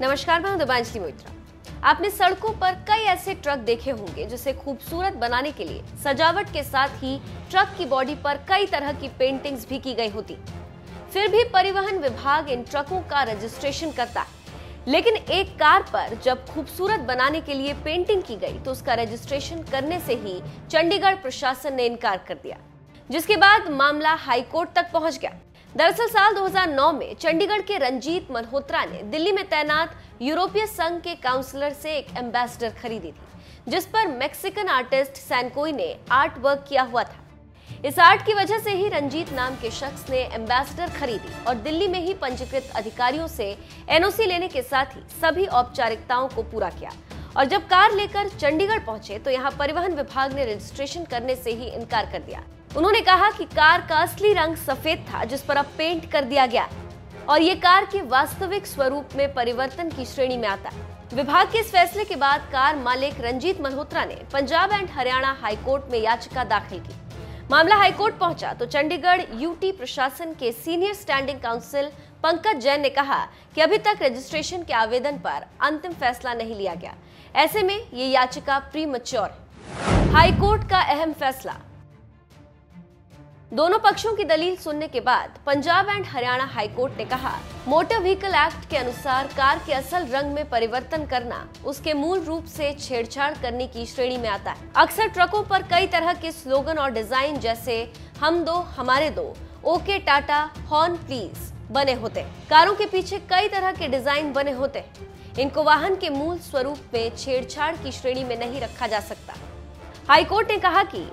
नमस्कार, मैं दिबांजलि मोइत्रा आपने सड़कों पर कई ऐसे ट्रक देखे होंगे जिसे खूबसूरत बनाने के लिए सजावट के साथ ही ट्रक की बॉडी पर कई तरह की पेंटिंग्स भी की गई होती। फिर भी परिवहन विभाग इन ट्रकों का रजिस्ट्रेशन करता है। लेकिन एक कार पर जब खूबसूरत बनाने के लिए पेंटिंग की गई तो उसका रजिस्ट्रेशन करने से ही चंडीगढ़ प्रशासन ने इनकार कर दिया। जिसके बाद मामला हाईकोर्ट तक पहुँच गया। दरअसल साल 2009 में चंडीगढ़ के रंजीत मल्होत्रा ने दिल्ली में तैनात यूरोपीय संघ के काउंसलर से एक एम्बेसडर खरीदी थी, जिस पर मैक्सिकन आर्टिस्ट सैनकोई ने आर्ट वर्क किया हुआ था। इस आर्ट की वजह से ही रंजीत नाम के शख्स ने एम्बेसडर खरीदी और दिल्ली में ही पंजीकृत अधिकारियों से एनओसी लेने के साथ ही सभी औपचारिकताओं को पूरा किया। और जब कार लेकर चंडीगढ़ पहुँचे तो यहाँ परिवहन विभाग ने रजिस्ट्रेशन करने से ही इनकार कर दिया। उन्होंने कहा कि कार का असली रंग सफ़ेद था, जिस पर अब पेंट कर दिया गया। और ये कार के वास्तविक स्वरूप में परिवर्तन की श्रेणी में आता है। विभाग के इस फैसले के बाद कार मालिक रंजीत मल्होत्रा ने पंजाब एंड हरियाणा हाईकोर्ट में याचिका दाखिल की। मामला हाईकोर्ट पहुँचा तो चंडीगढ़ यूटी प्रशासन के senior standing counsel Pankaj Jain ने कहा कि अभी तक रजिस्ट्रेशन के आवेदन पर अंतिम फैसला नहीं लिया गया। ऐसे में ये याचिका प्री मच्योर हाईकोर्ट का अहम फैसला दोनों पक्षों की दलील सुनने के बाद पंजाब एंड हरियाणा हाईकोर्ट ने कहा, मोटर व्हीकल एक्ट के अनुसार कार के असल रंग में परिवर्तन करना उसके मूल रूप से छेड़छाड़ करने की श्रेणी में आता है। अक्सर ट्रकों पर कई तरह के स्लोगन और डिज़ाइन जैसे, हम दो, हमारे दो, ओके, टाटा, हॉर्न, प्लीज़ बने होते कारों के पीछे कई तरह के डिज़ाइन बने होते इनको वाहन के मूल स्वरूप में छेड़छाड़ की श्रेणी में नहीं रखा जा सकता। हाईकोर्ट ने कहा कि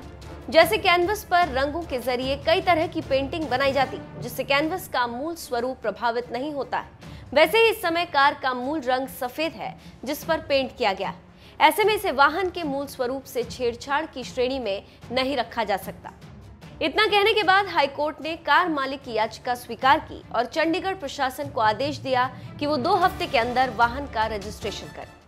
जैसे कैनवस पर रंगों के ज़रिए कई तरह की पेंटिंग बनाई जाती, जिससे कैनवस का मूल स्वरूप प्रभावित नहीं होता है। वैसे ही इस समय कार का मूल रंग सफ़ेद है, जिस पर पेंट किया गया। ऐसे में इसे वाहन के मूल स्वरूप से छेड़छाड़ की श्रेणी में नहीं रखा जा सकता। इतना कहने के बाद हाईकोर्ट ने कार मालिक की याचिका स्वीकार की और चंडीगढ़ प्रशासन को आदेश दिया कि वो दो हफ़्ते के अंदर वाहन का रजिस्ट्रेशन करे।